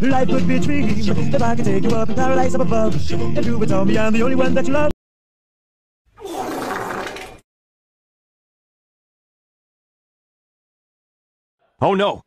Life could be a dream if I could take you up in paradise up above. If you would tell me I'm the only one that you love. Oh no!